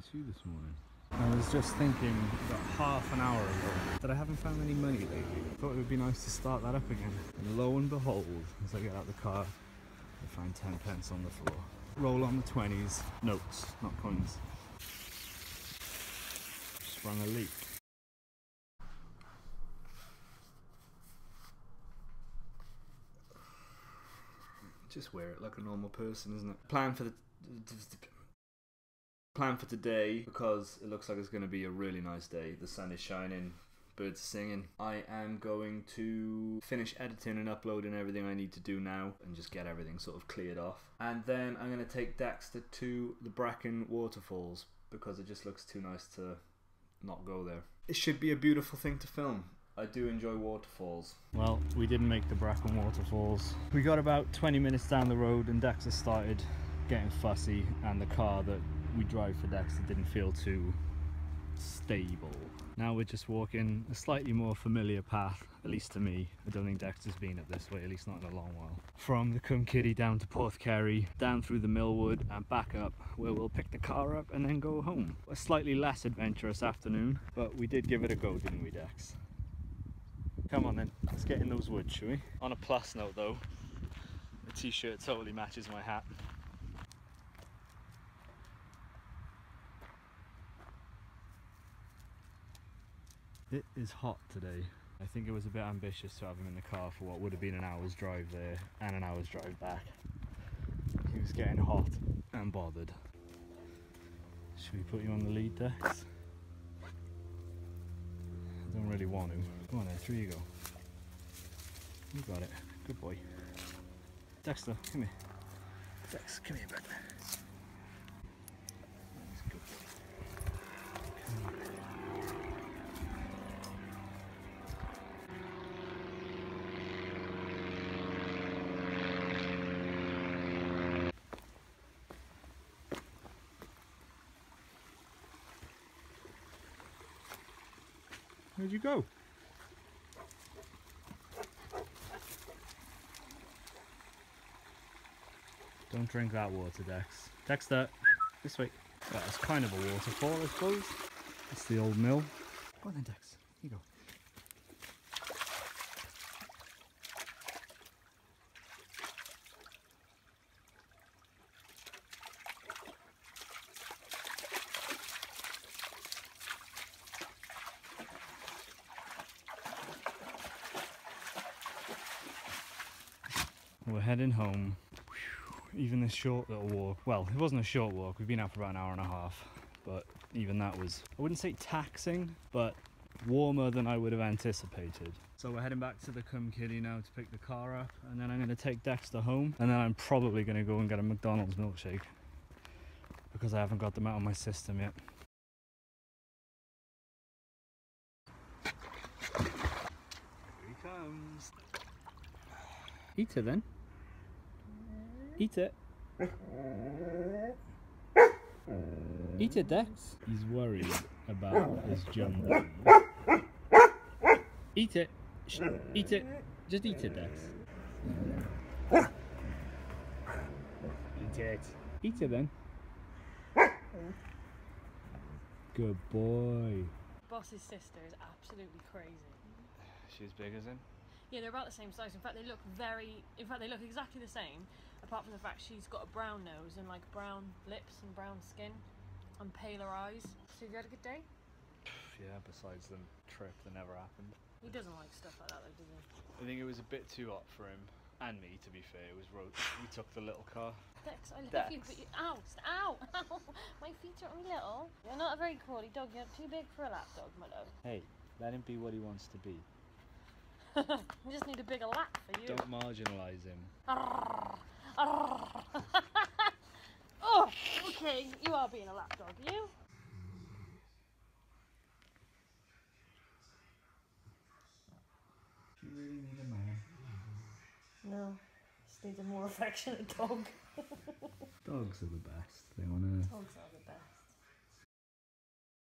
two this morning. I was just thinking about half an hour ago that I haven't found any money lately. I thought it would be nice to start that up again. And lo and behold, as I get out of the car, I find 10 pence on the floor. Roll on the 20s, notes, not coins. Sprung a leak. Just wear it like a normal person, isn't it? Plan for the plan for today because it looks like it's going to be a really nice day. The sun is shining, birds are singing. I am going to finish editing and uploading everything I need to do now and just get everything sort of cleared off. And then I'm going to take Dexter to the Brecon waterfalls because it just looks too nice to not go there. It should be a beautiful thing to film. I do enjoy waterfalls. Well, we didn't make the Brecon waterfalls. We got about 20 minutes down the road and Dexter started getting fussy and the car that we drive for Dexter didn't feel too stable. Now we're just walking a slightly more familiar path, at least to me. I don't think Dexter's been up this way, at least not in a long while. From the Cwm Kitty down to Porthkerry, down through the Millwood and back up where we'll pick the car up and then go home. A slightly less adventurous afternoon, but we did give it a go, didn't we Dex? Come on then, let's get in those woods, shall we? On a plus note though, the t-shirt totally matches my hat. It is hot today. I think it was a bit ambitious to have him in the car for what would have been an hour's drive there and an hour's drive back. He was getting hot and bothered. Should we put you on the lead, Dex? I don't really want to. Come on then, through you go. You got it. Good boy. Dexter, come here. Dex, come here. That's good boy. Come on. Where'd you go? Don't drink that water, Dex. Dexter, this way. Well, it's kind of a waterfall, I suppose. It's the old mill. Go on then, Dex. Here you go. We're heading home. Even this short little walk, well, it wasn't a short walk, we've been out for about an hour and a half, but even that was, I wouldn't say taxing, but warmer than I would have anticipated. So we're heading back to the Kitty now to pick the car up, and then I'm going to take Dexter home, and then I'm probably going to go and get a McDonald's milkshake, because I haven't got them out of my system yet. Here he comes. Eat then. Eat it. Eat it, Dex. He's worried about his jumbo. Eat it. Shh, Eat it. Just eat it, Dex. Eat it. Eat it then. Good boy. Boss's sister is absolutely crazy. She's big as him. Yeah, they're about the same size. In fact, they look very. In fact, they look exactly the same, apart from the fact she's got a brown nose and like brown lips and brown skin, and paler eyes. So have you had a good day? Yeah, besides the trip that never happened. He doesn't like stuff like that, though, does he? I think it was a bit too hot for him and me, to be fair. It was road. We took the little car. Dex, I love Dex. you, but you. Ow! st- Ow! Ow! My feet are only little. You're not a very cordy dog. You're too big for a lap dog, my love. Hey, let him be what he wants to be. I just need a bigger lap for you. Don't marginalise him. Arrgh. Arrgh. oh, okay. You are being a lap dog, you. Do you really need a man? No, just needs a more affectionate dog. Dogs are the best. They wanna. Dogs are the best.